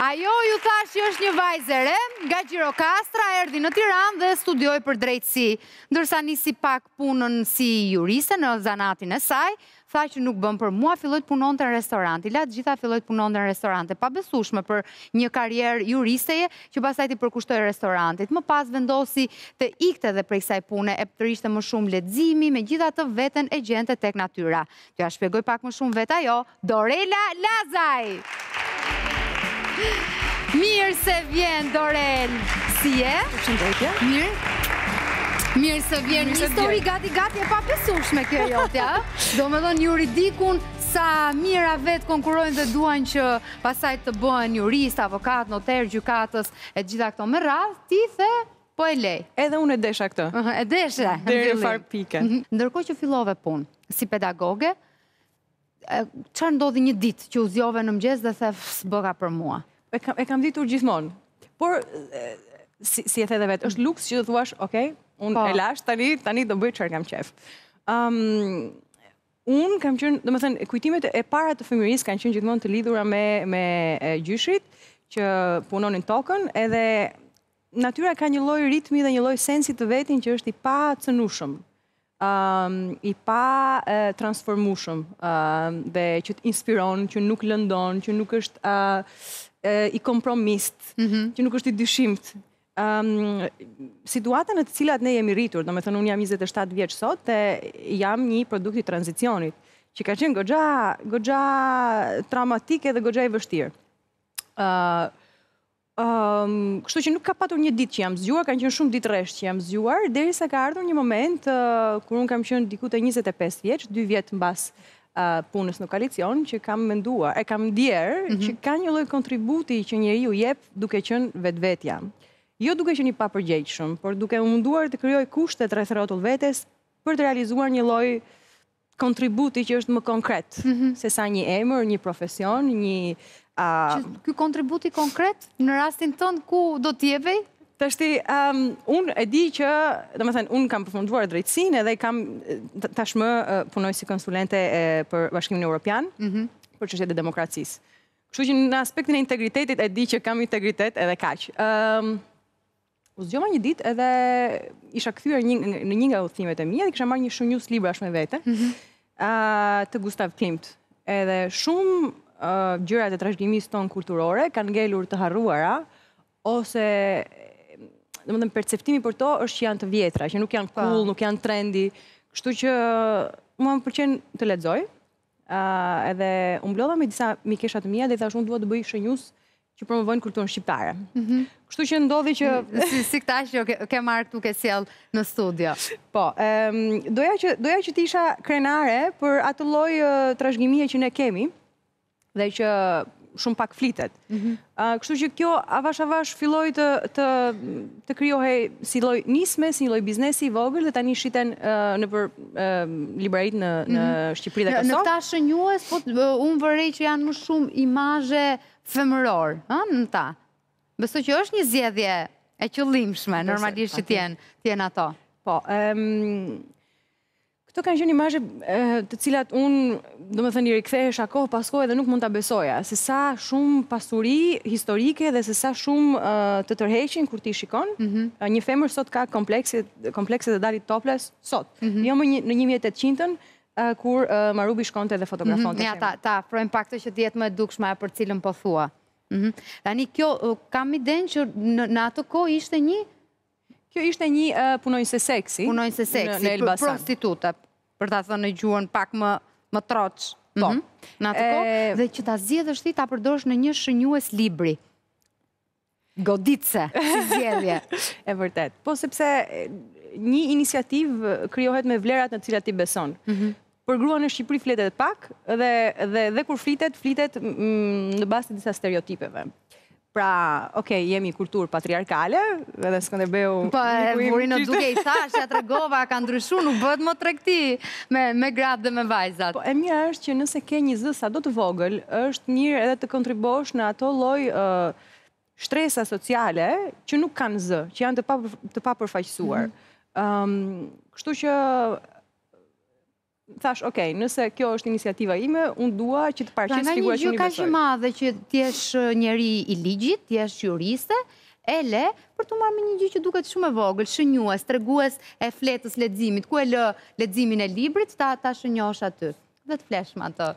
Ajo ju thashë që është një vajzë e re, nga Gjirokastra erdhi në Tiranë dhe studioi për drejtësi. Ndërsa nisi pak punën si juriste në zanatin e saj, tha që nuk bën për mua, filloi të punonte në restorant. I la të gjitha, filloi të punonte në restorante. E pabesueshme për një karrierë juristeje, që pastaj t'i përkushtohej restorantit. Më pas vendosi të ikte dhe prej kësaj pune e tërhiqte më shumë leximi, megjithatë veten e gjente tek natyra. Të na shpjegojë pak më shumë vetë ajo, Dorela Lazaj! Mirë se vjen Dorel. Si je? Përshëndetje. Mirë. Mirë se vjen. Një histori gati gati e pabesueshme kjo jotja. Domethënë juridikun sa mijëra vetë konkurrojnë dhe duan që pastaj të bëhen juristë, avokatë, noterë, gjykatës, e të gjitha këto me radhë, ti the, po e lej. Edhe unë e desha këtë. E desha. Deri në njëfarë pike. Mhm. Ndërkohë që fillove punë si pedagoge, çfarë ndodhi një ditë që u zgjove në mëngjes dhe the s'bëka për mua? E kam e kam ditur gjithmonë. Por si si e the edhe vetë, është luks që të thuash, ok, unë po, e lashë tani, tani do bëj çfarë kam qejf. Ëm Unë kam qenë, domethënë, kujtimet e para të fëmijërisë kanë qenë gjithmonë të lidhura me gjyshërit që punonin tokën, edhe natyra ka një lloj ritmi dhe një lloj sensi të vetin që është i pacënueshëm, um, i pa e, transformueshëm um, dhe që të inspiron, që nuk lëndon, që nuk është uh, e, i kompromist, mm -hmm. që nuk është i dyshimt. Situatat në të cilat ne jemi rritur, domethënë unë jam 27 vjeç sot dhe jam një produkt i tranzicionit, që ka qenë goxha, goxha traumatike dhe goxha i vështirë. Uh, Um, kështu që nuk ka patur një ditë që jam zgjuar, kanë qenë shumë ditë rresht që jam zgjuar, derisa ka ardhur një moment uh, kur unë kam qenë diku te 25 vjeç, 2 vjet mbas punës në koalicion që kam menduar, e kam ndier mhm. që ka një lloj kontributi që njeriu jep duke qenë vetvetja. Jo duke qenë i papërgjegjshëm, por duke u munduar të krijojë kushtet rreth e rrotull vetes për të realizuar një lloj kontributi që është më konkret mhm. se sa një emër, një profesion, një Ky kontributi konkret, në rastin tënd, ku do të jepej? Tashti, unë e di që, domethënë, unë kam përfunduar drejtësinë edhe kam tashmë punoj si konsulente për Bashkimin Europian, mhm. për çështjet e demokracisë. Kështu që në aspektin e integritetit e di që kam integritet edhe kaq. U zgjova një ditë edhe isha kthyer në një nga udhëtimet e mia dhe kisha marrë një shenjues librash me vete. Mm -hmm. uh, të Gustav Klimt. Edhe shumë uh, gjëra të trashëgimisë tonë kulturore kanë ngelur të harruara ose domethënë perceptimi për to është që janë të vjetra, që nuk janë cool, nuk janë trendy. Kështu që mua më pëlqen të lexoj. Edhe u mblodha me disa mikesha të mia dhe i thashë unë dua të bëj shënjues që promovojnë kulturën shqiptare. Mhm. Kështu që ndodhi që... Si këta që ke marrë këtu ke sjell në studio. Po, doja që të isha krenare për atë lloj trashëgimie që ne kemi dhe që shumë pak flitet. Mhm. Kështu që kjo avash avash filloi të, të, të krijohej si lloj nisme, si një lloj biznesi i vogël dhe tani shiten nëpër libraritë në, në mhm. Shqipëri dhe Kosovë. Në këta shënjues, po unë vërej që janë më shumë imazhe femërore, ha, në ta. Besoj që është një zjedhje e qëllimshme, normalisht që të jenë, të jenë ato. Po, um, Këto kanë qenë imazhe të cilat unë, domethënë i rikthehesha kohë pas kohe dhe nuk mund ta besoja se sa shumë pasuri historike dhe se sa shumë të tërheqin kur t'i shikon. Mm -hmm. Një femër sot ka komplekse, komplekset e daljes topless sot. Mm -hmm. Jo më një, në 1800-ën kur Marubi shkonte dhe fotografonte. Mm -hmm. Ja ta ta afrojmë pak këtë që të jetë më e dukshme e për cilën po thua. Mm -hmm. Tani kjo kam idenë që në, në atë kohë ishte një Kjo ishte një punonjëse seksi. Punonjëse seksi, në Elbasan. Prostitutë, për ta thënë në gjuhën pak më më troç. Po. Mhm. Në atë kohë dhe që ta zgjedhësh ti ta përdorësh në një shënjues libri. Goditëse, si zgjedhje. E vërtetë. Po sepse një iniciativë krijohet me vlerat në të cilat ti beson. Mhm. Për gruan në Shqipëri flitet pak dhe dhe dhe kur flitet, flitet në bazë të disa stereotipeve. Pra, ok, jemi kulturë patriarkale, edhe Skënderbeu... Po, e vuri në dukje i thashë, ia tregova, ka ndryshu, nuk bëhet më tregti me, me gratë dhe me vajzat. Por e mira është që nëse ke një zë sado të vogël, është mirë edhe të kontribuosh në ato lloj uh, shtresa sociale që nuk kanë zë, që janë të, pa, të papërfaqësuar. Mm -hmm. um, kështu që thashë, ok, nëse kjo është iniciativa ime, unë dua që të paraqes pra, figura që unë i besoj. Pra nga një gjë kaq e madhe që të jesh njeri i ligjit, të jesh juriste, e le, për t'u marrë me një gjë që duket shumë e vogël, shënjues, tregues e fletës së leximit, ku e lë leximin e librit, ta, ta shënjosh aty. Dhe të flesh me të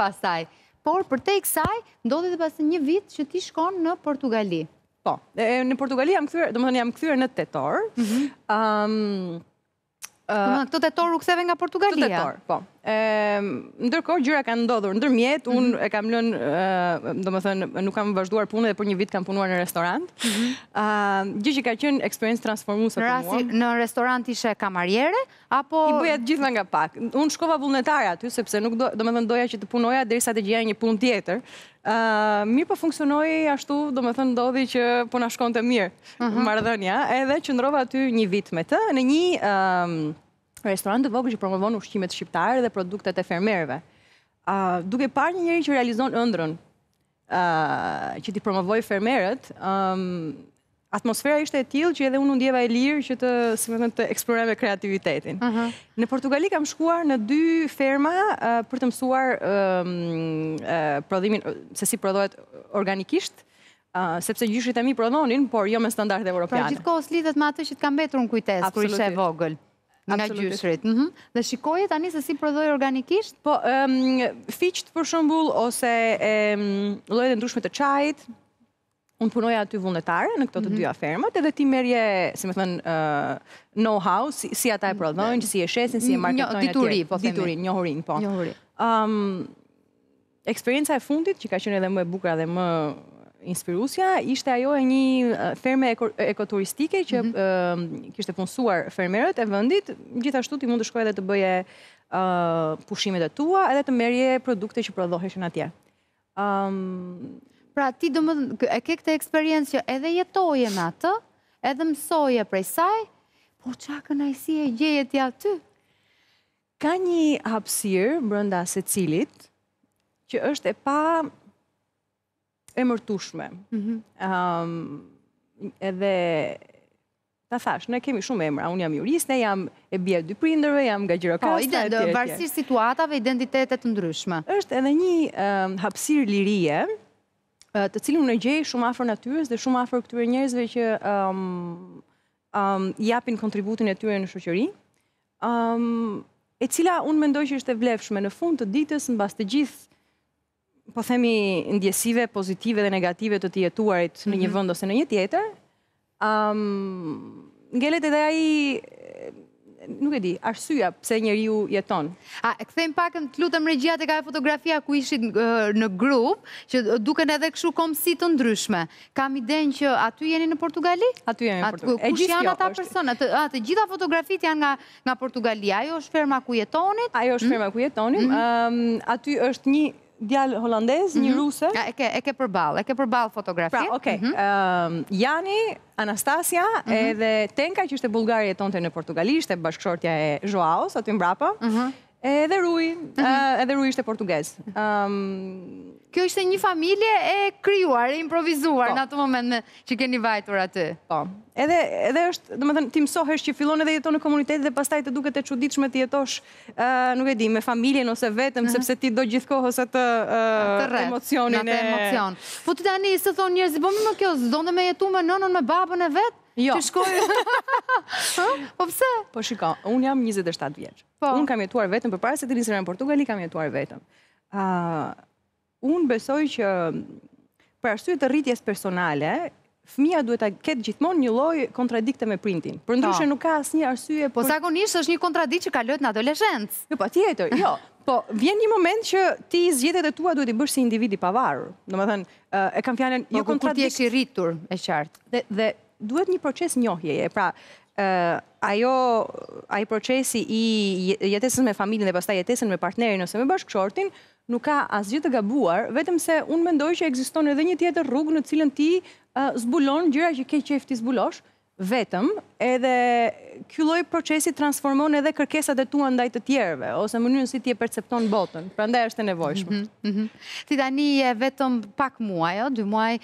pastaj. Por, përtej kësaj, ndodhi dhe pas një vit që ti shkon në Portugali. Po, në Portugali jam kthyer, domethënë jam kthyer në tetor, mhm. Në këtë tetor u ktheve nga Portugalia. Këtë tetor, po. Ndërkohë gjërat kanë ndodhur ndërmjet, mhm. unë e kam lënë, domethënë nuk kam vazhduar punën dhe për një vit kam punuar në restorant. Mhm. Gjë që ka qenë eksperiencë transformuese për mua. Në restorant ishe kameriere apo i bëja të gjitha nga pak. Unë shkova vullnetare aty sepse nuk do, domethënë doja që të punoja derisa të gjeja një punë tjetër. Mirë po funksionoi ashtu, domethënë ndodhi që po na shkonte mirë mhm. marrëdhënia, edhe qëndrova aty një vit me të në një um, restorant të vogël që promovon ushqimet shqiptare dhe produktet e fermerëve. Uh, duke parë një njeri që realizon ëndrrën uh, që t'i promovojë fermerët, um, Atmosfera ishte e tillë që edhe unë u ndjeva e lirë që të, si me thënë, të eksploroj me kreativitetin. Mhm. Në Portugali kam shkuar në dy ferma për të mësuar prodhimin, se si prodhohet organikisht, sepse gjyshërit e mi prodhonin, por jo me standarde pra, evropiane. Pra gjithë kohës lidhet me atë që të ka mbetur në kujtesë, kur ishe e vogël nga gjyshërit. Mhm. Dhe shikoje tani se si prodhohet organikisht? Po, fiqtë për shembull, ose llojet e ndryshme të çajit, Unë punoja aty vullnetare në këto të mhm. dyja fermat, edhe ti merrje, si me thënë, uh, know-how, si, si ata e prodhojnë, si e shesin, si e marketojnë atje. Diturinë, po themi. Diturinë, njohurinë, po. Njohurinë. Um, eksperienca e fundit, që ka qenë edhe më e bukura dhe më inspiruesja, ishte ajo e një ferme ekoturistike që mm -hmm. kishte punësuar fermerët e vendit, gjithashtu ti mund të shkoje edhe të bëje uh, pushimet e tua, edhe të merrje produkte që prodhoheshin atje. Pra ti domethënë e ke këtë eksperiencë që edhe jetoje me atë, edhe mësoje prej saj, po ça kënaqësie gjeje ti aty? Ka një hapësirë brenda secilit, që është e paemërtueshme. Mhm. Edhe Ta thashë, ne kemi shumë emra, unë jam juriste, unë jam e bija e dy prindërve, jam nga Gjirokastra, e tjerë, e tjerë. Po, varësisht situatave, identitete të ndryshme. Është edhe një hapësirë lirie, të cilën unë e gjej shumë afër natyrës dhe shumë afër këtyre njerëzve që japin kontributin e tyre në shoqëri, e cila unë mendoj që është e vlefshme në fund të ditës mbas të gjithë po themi ndjesive pozitive dhe negative të të jetuarit në një mhm. vend ose në një tjetër, ëm ngelet edhe ajo nuk e di, arsyeja pse njeriu jeton. A e kthejmë pak të lutem regjia tek ajo fotografia ku ishit në grup, që duken edhe kështu kombësi të ndryshme. Kam idenë që aty jeni në Portugali? Aty jemi në Portugali. Kush janë ata persona? Të, të gjitha fotografitë janë nga Nga Portugalia, ajo është ferma ku jetonit? Ajo është ferma ku jetonim. Aty është një djalë holandez, një mhm. ruse. E ke, e ke përballë, e ke përballë fotografinë. Pra, okay. Mm -hmm. Jani, Anastasia mm -hmm. edhe Tenka që ishte bullgare jetonte në Portugali, ishte bashkëshortja e Joaos aty mbrapa. Mm -hmm. Edhe Rui, mhm. edhe Rui ishte portugez. Kjo ishte një familje e krijuar, e improvizuar po. në atë moment që keni vajtur aty. Po, edhe është, domethënë, ti mësohesh që fillon edhe jeton në komunitet dhe pastaj të duket e çuditshme të jetosh, nuk e di, me familjen ose vetëm, mhm. sepse ti do gjithë kohës atë emocionin e... Në të emocion. Po të tani, se thonë njerëzit, po mirë kjo, s'don me jetu me nënën, me babën e vet? Jo. Që shkojë? Po pse? Po shiko, unë jam 27 vjeçe. Po. Unë kam jetuar vetëm përpara se të nisesha në Portugali, kam jetuar vetëm. Ë uh, unë besoj që për arsye të rritjes personale, fëmija duhet ta ketë gjithmonë një lloj kontradikte me prindin. Përndryshe po. nuk ka asnjë arsye për Po zakonisht është një kontradiktë që kalohet në adoleshencë. Jo, patjetër. Jo. Po vjen një moment që ti zgjedhjet e tua duhet t'i bësh si individ i pavarur. Domethënë, e kam fjalën po, jo kontradiktë. Po kur ti je i rritur, e qartë. Dhe dhe Duhet një proces njohjeje, pra ajo, ai procesi i jetesën me familjen dhe pastaj jetesën me partnerin ose me bashkëshortin, nuk ka asgjë të gabuar, vetëm se unë mendoj që ekziston edhe një tjetër rrugë në të cilën ti zbulon gjëra që ke qejf t'i zbulosh vetëm, edhe ky lloj procesi transformon edhe kërkesat e tua ndaj të tjerëve ose mënyrën si ti e percepton botën. Prandaj është e nevojshme. Mhm, mhm. Ti tani je vetëm pak muaj, ëh, dy muaj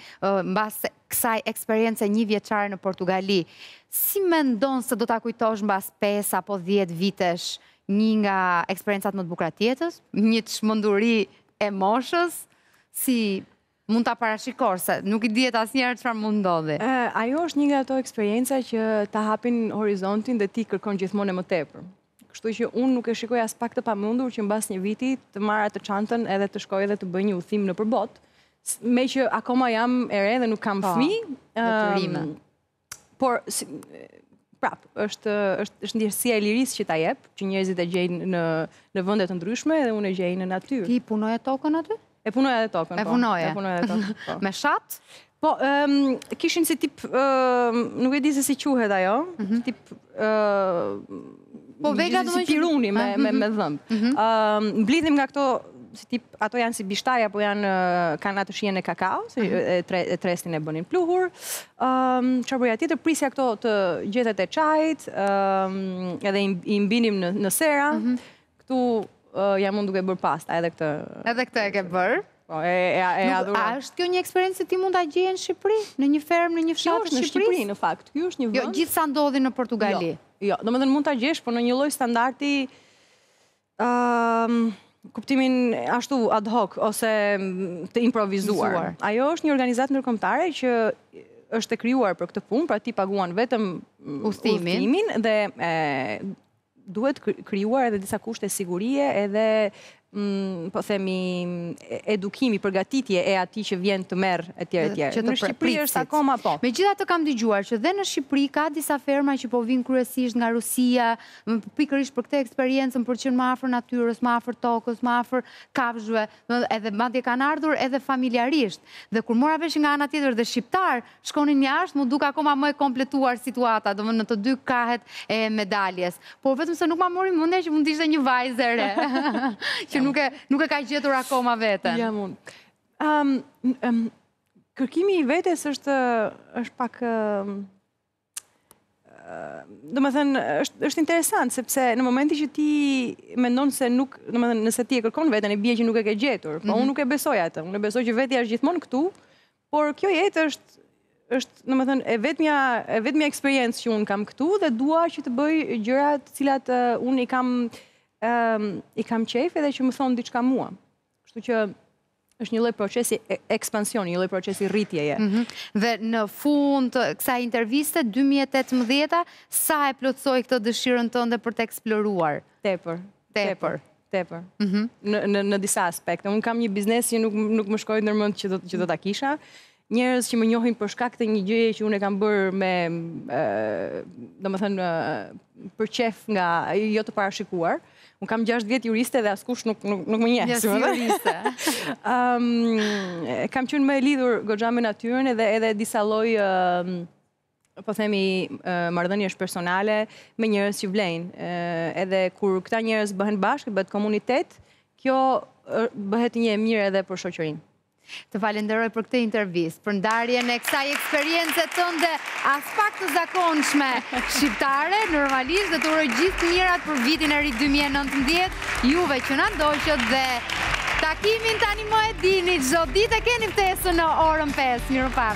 mbas kësaj eksperience njëvjeçare në Portugali, si mendon se do ta kujtosh mbas pesë apo dhjetë vitesh një nga eksperiencat më të bukura të jetës, një çmenduri e moshës, si mund ta parashikosh se nuk i dihet asnjëherë çfarë mund të ndodhi. Ajo është një nga ato eksperienca që ta hapin horizontin dhe ti kërkon gjithmonë e më tepër. Kështu që unë nuk e shikoj aspak të pamundur që mbas një viti të marr atë çantën edhe të shkoj dhe të bëj një udhëtim nëpër botë. S- Meqë akoma jam e re dhe nuk kam Po, fëmijë, detyrime. ëm, por si, prap, është është është ndjesia e lirisë që ta jep, që njerëzit e gjejnë në në vende të ndryshme dhe unë e gjej në natyrë. Ti e punoje tokën aty? E punoja dhe tokën, po. E punoje. E punoja dhe tokën, po. Me shat? Po, kishin si tip, nuk e di se si quhet ajo, mhm. tip, po vegla do si piruni me, me, me mhm. dhëmbë. Mhm. Mblidhim nga këto, si tip, ato janë si bishtaja, po janë, kanë atë shijen e kakaos, si e, tre, e tresnin e bënin pluhur. Um, ça bëja tjetër, prisja këto të gjethet e çajit, edhe i, i mbillnim në, në sera. Këtu jam unë duke bërë pasta edhe këtë. Edhe këtë e ke bërë? Po, e, e, e adhuroj. A është kjo një eksperiencë që ti mund ta gjeje në Shqipëri, në një fermë, në një fshat të Shqipërisë? Në Shqipëri në fakt. Ky është një jo, vend. Jo, gjithsesi ndodhi në Portugali. Jo, jo. domethënë mund ta gjesh, por në një lloj standardi ëm ehm, kuptimin ashtu ad hoc ose mm, të improvizuar. Ajo është një organizatë ndërkombëtare që është e krijuar për këtë punë, pra ti paguan vetëm mm, udhëtimin dhe e, duhet krijuar edhe disa kushte sigurie edhe mm, po themi edukimi, përgatitje e atij që vjen të marrë etj etj. Që në Shqipëri është pritësi. akoma po. Megjithatë kam dëgjuar që dhe në Shqipëri ka disa ferma që po vijnë kryesisht nga Rusia, m- pikërisht për këtë eksperiencën për të qenë më afër natyrës, më afër tokës, më afër kafshëve. edhe madje kanë ardhur edhe familjarisht, dhe kur mora vesh nga ana tjetër dhe shqiptarë shkonin jashtë, mu duk akoma më e kompletuar situata, domethënë në të dy kahet e medaljes. Por vetëm se nuk ma mori mendja që mund të ishte një vajzë e re, që nuk e nuk e ka gjetur akoma veten. Jam unë. Ëm, kërkimi i vetes është është pak domethënë, është, është interesant, sepse në momenti që ti mendon se nuk, do më thënë, nëse ti e kërkon vetën, i bje që nuk e ke gjetur, po mhm. unë nuk e besoj atë, unë e besoj që vetja është gjithmonë këtu, por kjo jetë është, është, në më thënë, e vetëmja, e vetëmja eksperiencë që unë kam këtu dhe dua që të bëj gjërat cilat unë i kam, i kam qejfe dhe që më thonë diçka mua. Kështu që është një lloj procesi e- ekspansioni, një lloj procesi rritjeje. Mhm. Dhe në fund të kësaj interviste 2018 sa e plotësoi këtë dëshirën tënde për të eksploruar? Tepër. Tepër. Tepër. Mhm. Në në në disa aspekte. Unë kam një biznes që nuk nuk më shkoi ndërmend që do që do ta kisha. Njerëz që më njohin për shkak të një gjëje që unë e kam bërë me, domethënë për qejf nga jo të parashikuar. Unë kam 6 vjet juriste dhe askush nuk nuk nuk më njeh. Ja, si juriste. Ëm kam qenë më e lidhur goxha me natyrën edhe edhe disa lloj po themi marrëdhëniesh personale me njerëz që vlejnë. Edhe kur këta njerëz bëhen bashkë, bëhet komunitet, kjo bëhet një e mirë edhe për shoqërinë. Të falenderoj për këtë intervistë, për ndarjen e kësaj eksperience tënde aspak të zakonshme shqiptare, normalisht dhe të uroj gjithë të mirat për vitin e ri 2019, juve që na ndoqët dhe takimin tanimë e dini, çdo ditë e keni ftesën në orën 5, mirupa.